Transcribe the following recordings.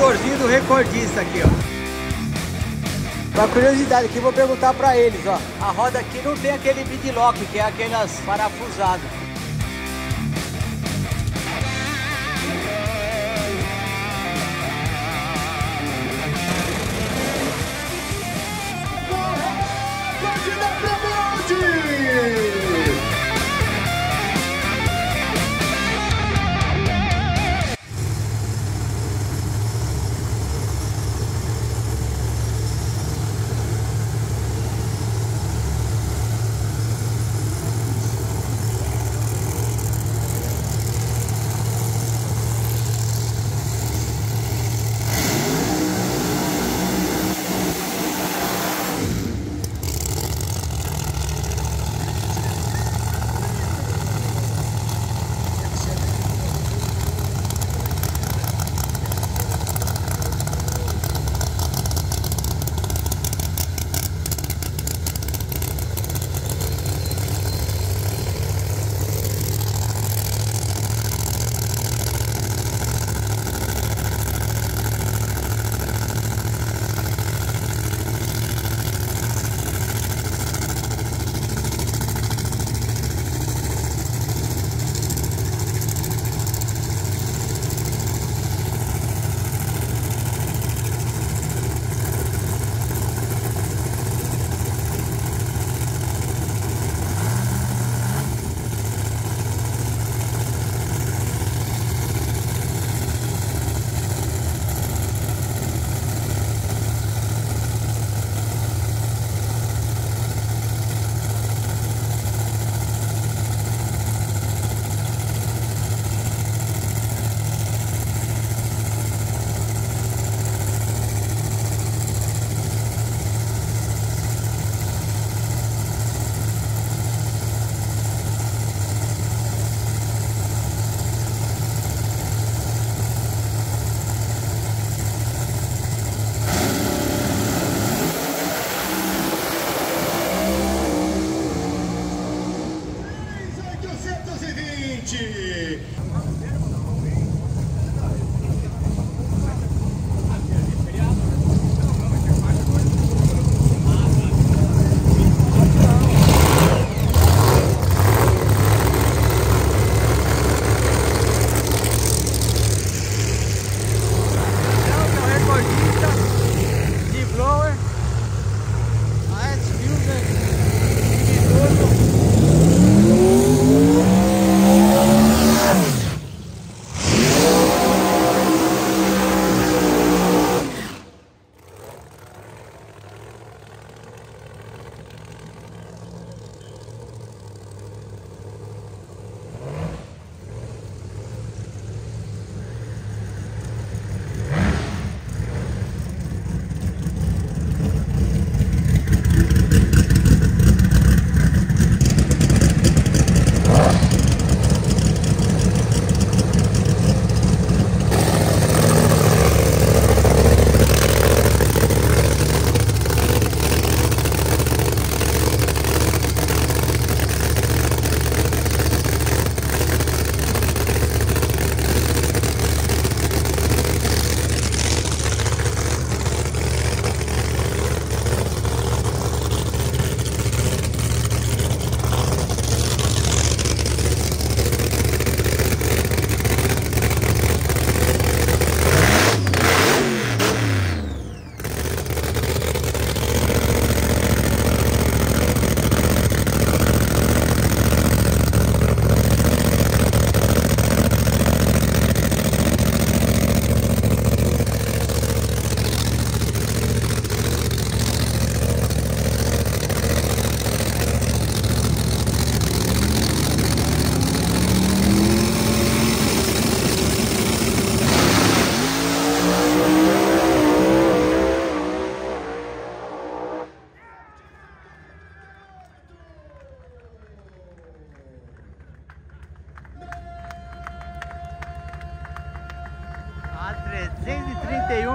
motorzinho do recordista aqui, ó. Uma curiosidade aqui, vou perguntar pra eles, ó. A roda aqui não tem aquele bidlock, que é aquelas parafusadas.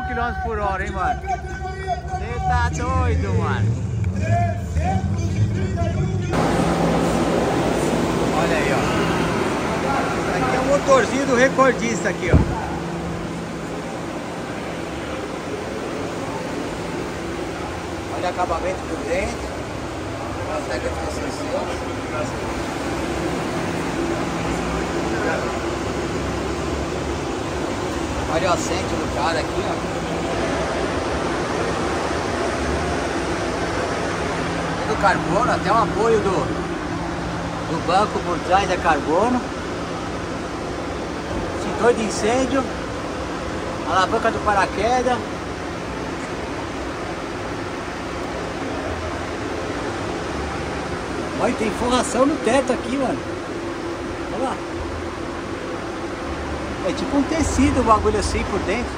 km por hora, hein, mano? Você tá doido, mano? Olha aí, ó. Aqui é o motorzinho do recordista aqui, ó. Olha o acabamento por dentro. As regras de Olha o assento do cara aqui, ó. Do carbono, até o apoio do, do banco por trás é carbono. Extintor de incêndio. Alavanca do paraquedas. Olha, tem forração no teto aqui, mano. Olha lá. É tipo um tecido o bagulho assim por dentro.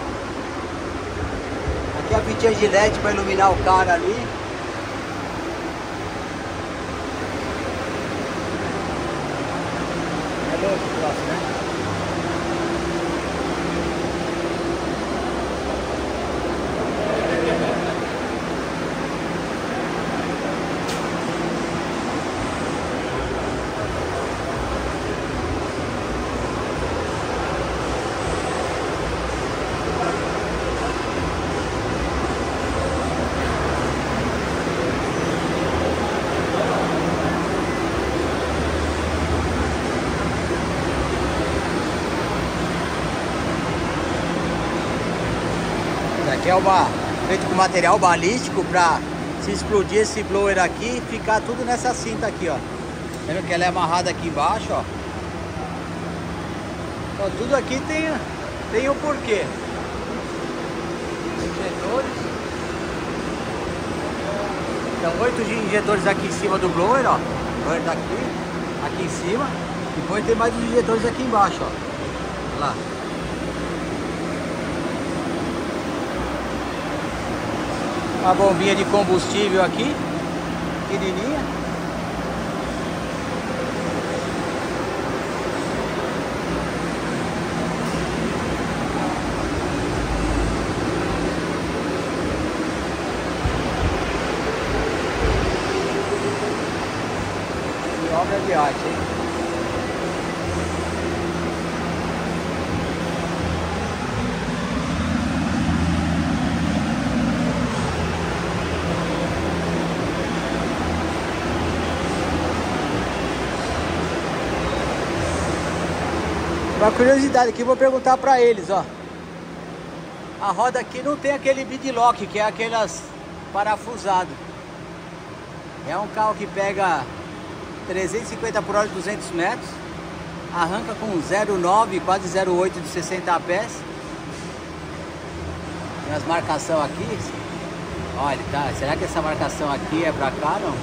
Aqui a fitinha LED para iluminar o cara ali. Aqui uma feito com material balístico para se explodir esse blower aqui ficar tudo nessa cinta aqui, ó. Vendo que ela é amarrada aqui embaixo, ó. Então, tudo aqui tem, tem um porquê. Injetores. Então oito injetores aqui em cima do blower, ó. O blower daqui, aqui em cima. E depois tem mais injetores aqui embaixo, ó. Olha lá. Uma bombinha de combustível aqui, pequenininha. Que obra de arte, hein? Uma curiosidade aqui, vou perguntar pra eles, ó. A roda aqui não tem aquele bidlock, que é aquelas parafusado. É um carro que pega 350 por hora de 200 metros, arranca com 0,9, quase 0,8 de 60 pés. Tem as marcações aqui. Olha, tá. Será que essa marcação aqui é pra cá, não?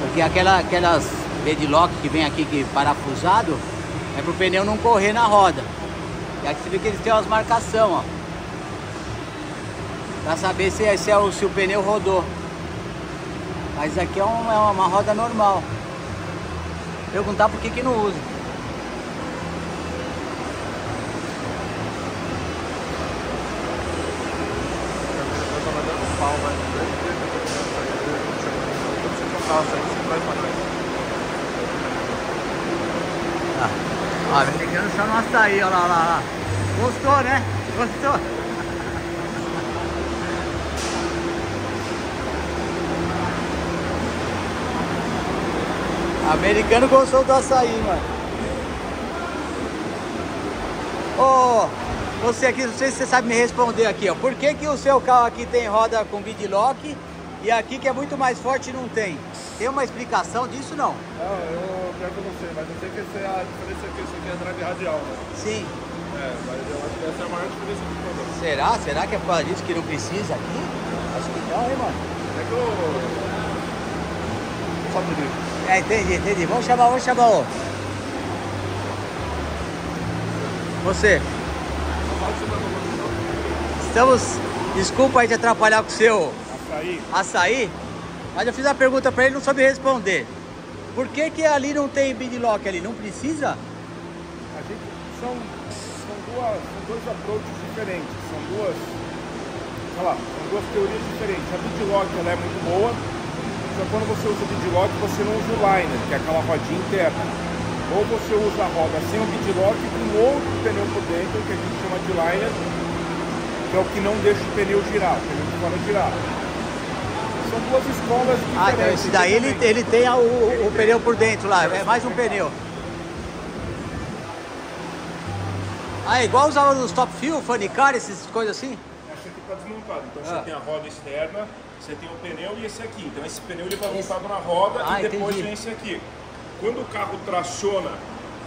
Porque aquela, aquelas bedlock que vem aqui que parafusado é pro pneu não correr na roda. E aqui você vê que eles têm umas marcação, ó. Pra saber se, se, é o, se o pneu rodou. Mas aqui é uma, é uma roda normal. Perguntar por que que não usa. Ah, ó, americano só no açaí, ó lá, ó lá. Gostou, né? Gostou? Americano gostou do açaí, mano. Ô, você aqui, não sei se você sabe me responder aqui, ó. Por que que o seu carro aqui tem roda com bidlock e aqui que é muito mais forte não tem? Tem uma explicação disso, não? Não, eu pior que eu não sei, mas eu sei que essa é a diferença que isso aqui é drive radial, né? Sim. É, mas eu acho que essa é a maior diferença do produto. Será? Será que é por causa disso que não precisa aqui? Acho que não, hein, mano? É que eu... Só digo. É, entendi, entendi. Vamos chamar, vamos chamar o. Você. Estamos. Desculpa aí te atrapalhar com o seu Açaí, açaí, mas eu fiz a pergunta pra ele não soube responder. Por que que ali não tem bidlock ali? Não precisa? a gente... São, são, duas, são dois approaches diferentes. São duas... Sei lá, são duas teorias diferentes. A Bidlock, ela é muito boa. Só quando você usa o Bidlock, você não usa o liner, que é aquela rodinha interna. Ou você usa a roda sem o Bidlock com outro pneu por dentro, que a gente chama de liner, que é o que não deixa o pneu girar, o pneu de girar. São duas escolas diferentes. Ah, então esse daí ele, ele tem o, o, o pneu por dentro lá, é mais um pneu. Ah, é igual usava nos Top Fuel, Funny Car, essas coisas assim? Essa aqui está desmontada. Então Ah. você tem a roda externa, você tem o pneu e esse aqui. Então esse pneu ele vai montado na roda Ah, e depois entendi. vem esse aqui. Quando o carro traciona,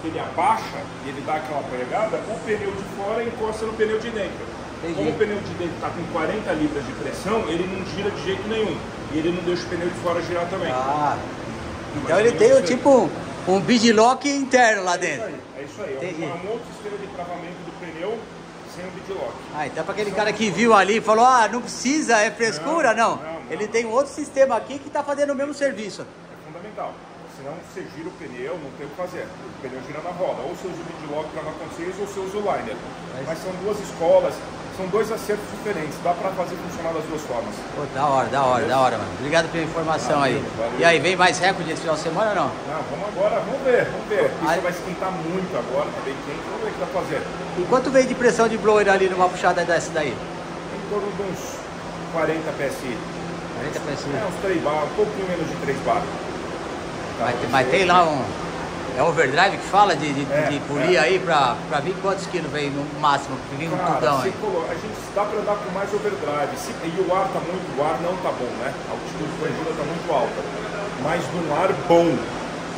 ele abaixa e ele dá aquela pegada, o pneu de fora encosta no pneu de dentro. Entendi. Como o pneu de dentro está com 40 libras de pressão, ele não gira de jeito nenhum. E ele não deixa o pneu de fora girar também. Ah, então ele tem o tipo um bidlock interno lá É isso dentro. aí, é isso aí. É um, é um outro sistema de travamento do pneu sem o bidlock. Ah, então para aquele cara que viu ali e falou, ah, não precisa, é frescura, não. Não, não, não. Ele tem um outro sistema aqui que tá fazendo o mesmo serviço. É fundamental. Senão você gira o pneu, não tem o que fazer. O pneu gira na roda. Ou você usa o midlock para não acontecer isso, ou você usa o liner. Mas são duas escolas, são dois acertos diferentes. Dá para fazer funcionar das duas formas. Pô, da hora, da hora, da hora, mano. Obrigado pela informação aí. valeu. E aí, vem mais recorde esse final de semana ou não? Não, vamos agora, vamos ver, vamos ver. Isso vai esquentar muito agora, tá bem quente. Vamos ver o que dá pra fazer. E quanto vem de pressão de blower ali numa puxada dessa daí? Em torno de uns 40 PSI. 40 pressão. É, uns 3 bar, um pouquinho menos de 3 bar. Mas, mas tem lá um. É overdrive que fala de, de, É, de polir é. aí pra, pra vir quantos quilos vem no máximo? Que vem um Cara, tudão aí. colo- a gente dá para andar com mais overdrive. Se- e o ar tá muito, o ar não tá bom, né? A altitude do frangila tá muito alta. Mas num ar bom,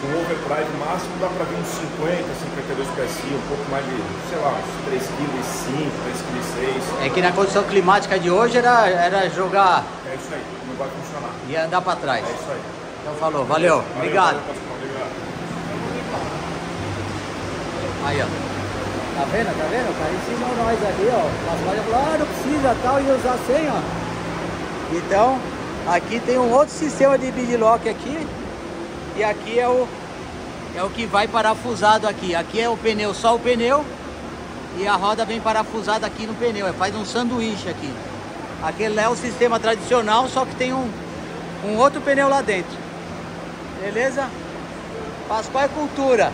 com overdrive máximo, dá para vir uns 50, 52 PSI, um pouco mais de, sei lá, uns 3,5 kg, 3,6 kg. É que na condição climática de hoje era, era jogar É isso aí, não vai funcionar. e andar pra trás. É isso aí. Então falou, valeu, Valeu, obrigado. valeu, Pascoal, obrigado. Aí, ó. Tá vendo? Tá vendo? O cara ensinou nós ali, ó. Pascoal já falou, ah, não precisa tal, e usar sem, ó. Então, aqui tem um outro sistema de bidlock aqui. E aqui é o, é o que vai parafusado aqui. Aqui é o pneu, só o pneu. E a roda vem parafusada aqui no pneu. É, faz um sanduíche aqui. Aquele é o sistema tradicional, só que tem um, um outro pneu lá dentro. Beleza? Pascoal é cultura.